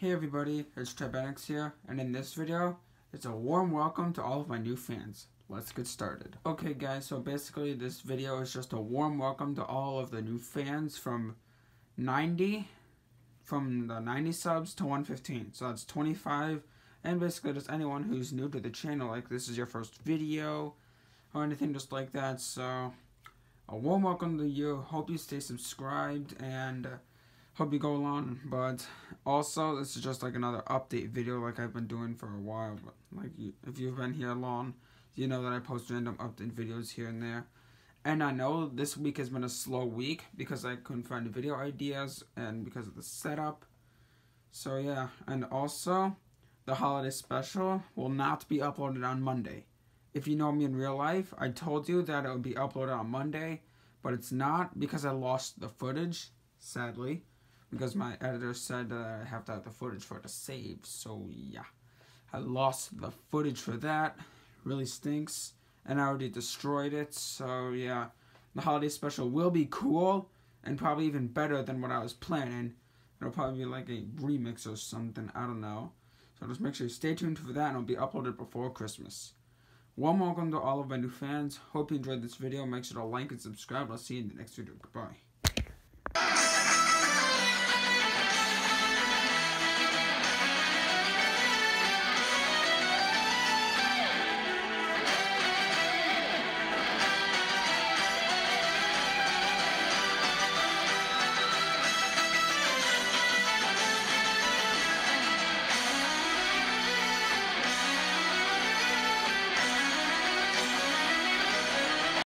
Hey everybody, it's Tribenix here, and in this video, it's a warm welcome to all of my new fans. Let's get started. Okay guys, so basically this video is just a warm welcome to all of the new fans from 90, from the 90 subs to 115. So that's 25, and basically just anyone who's new to the channel, like this is your first video, or anything just like that, so a warm welcome to you. Hope you stay subscribed, and... Uh, hope you go along but also this is just like another update video like I've been doing for a while but like if you've been here long you know that I post random update videos here and there. And I know this week has been a slow week because I couldn't find video ideas and because of the setup. So yeah and also the holiday special will not be uploaded on Monday. If you know me in real life I told you that it would be uploaded on Monday but it's not because I lost the footage sadly because my editor said that I have to have the footage for it to save. So yeah, I lost the footage for that. Really stinks. And I already destroyed it. So yeah, the holiday special will be cool and probably even better than what I was planning. It'll probably be like a remix or something. I don't know. So just make sure you stay tuned for that and it'll be uploaded before Christmas. Warm welcome to all of my new fans. Hope you enjoyed this video. Make sure to like and subscribe. I'll see you in the next video. Goodbye.